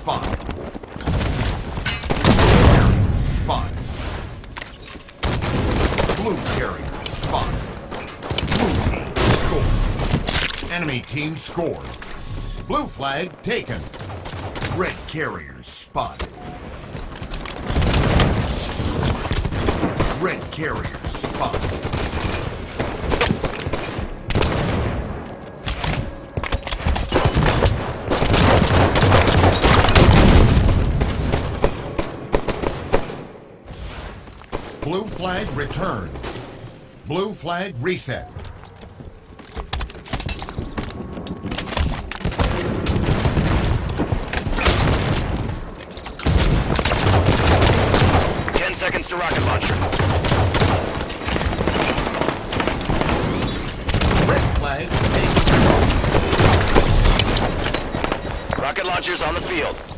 Spot. Spot. Blue carrier. Spot. Blue team Score. Enemy team scored. Blue flag taken. Red carrier Spot. Red carrier Spot. Flag returned. Blue flag reset. Ten seconds to rocket launcher. Red flag. Rocket launchers on the field.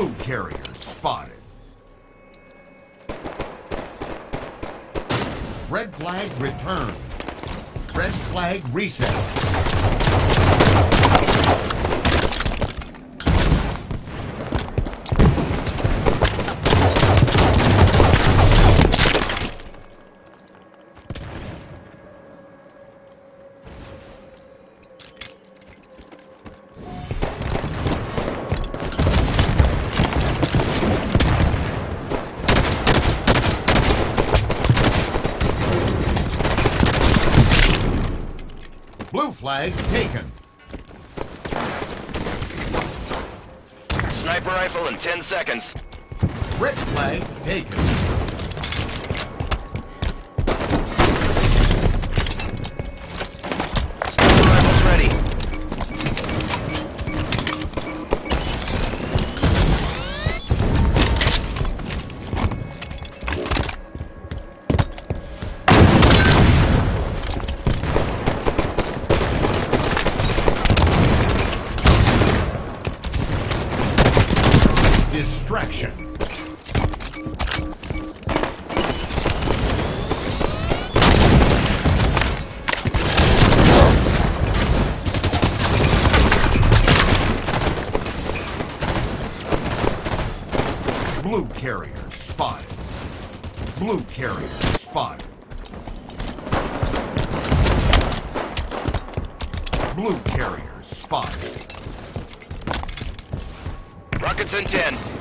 Blue carriers spotted. Red flag returned. Red flag reset. Flag taken. Sniper rifle in 10 seconds. Red flag taken. Blue carrier spotted. Blue carrier spotted. Blue carrier spotted. Rockets in 10.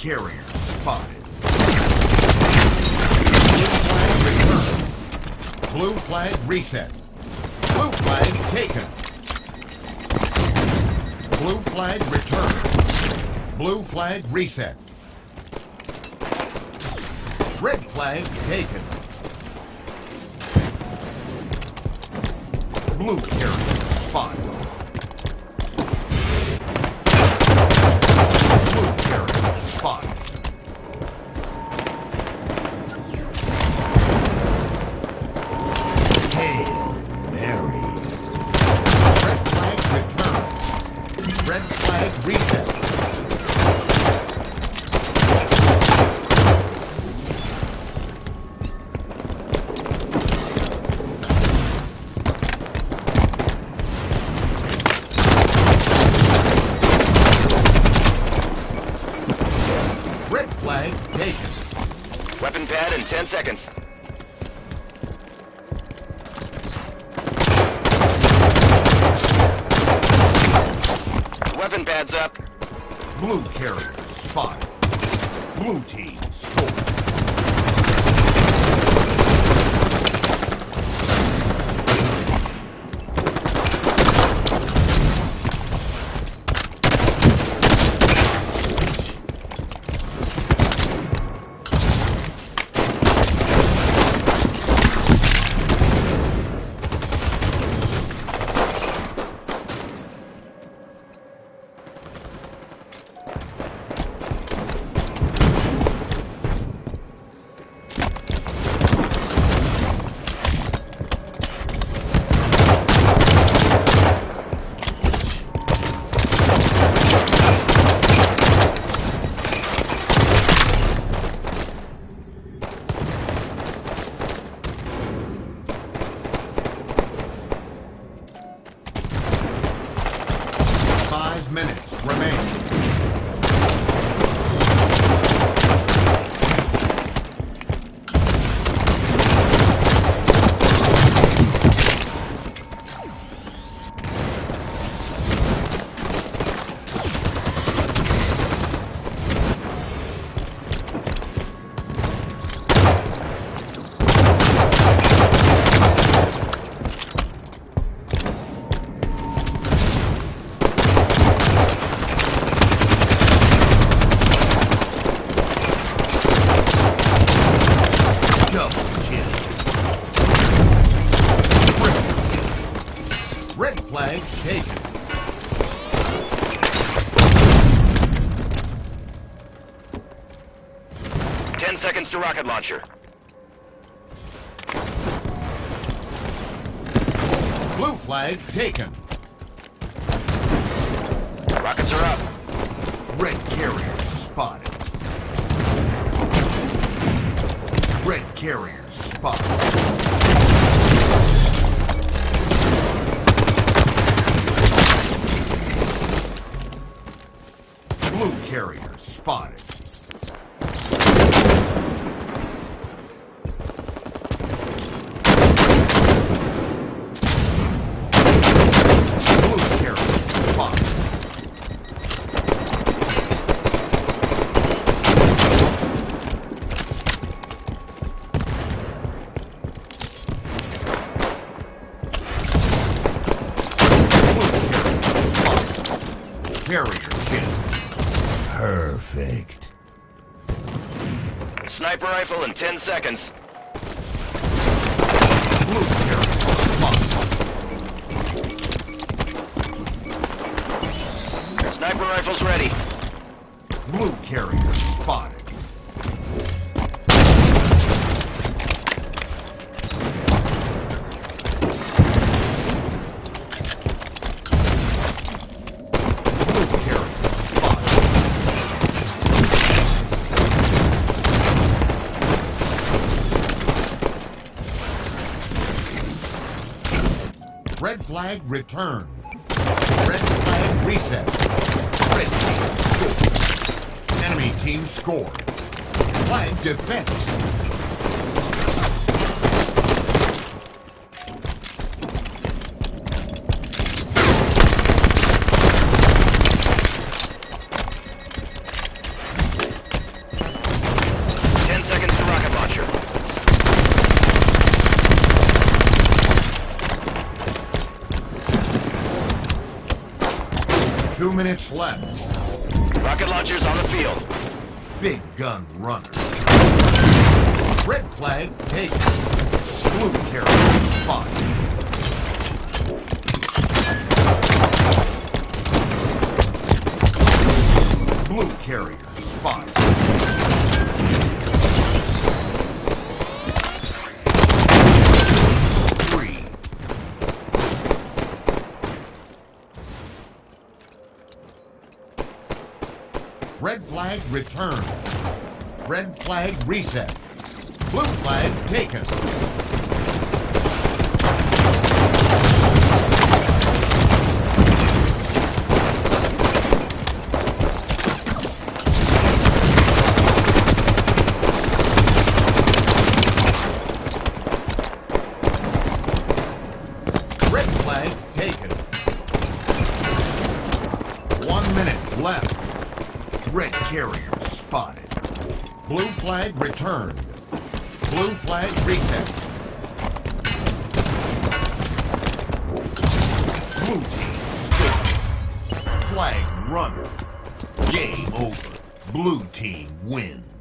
Carrier spotted. Blue flag reset. Blue flag taken. Blue flag returned. Blue flag reset. Red flag taken. Blue carrier spotted. Carrier 10 seconds. Weapon pads up. Blue carrier spotted. Blue team scored. Seconds to rocket launcher. Blue flag taken. Rockets are up. Red carrier spotted. Red carrier spotted. Blue carrier spotted. Rifle in ten seconds. Sniper rifle's ready. Blue carrier spotted. Flag returned. Red flag reset. Red team scored. Enemy team scored. Flag defense. Minutes left. Rocket launcher's on the field. Big gun runner. Red flag taken. Blue carrier spotted. Blue carrier spotted. Spree. Red flag returned. Red flag reset. Blue flag taken. Flag returned. Blue flag reset. Blue team. Flag runner. Game over. Blue team wins.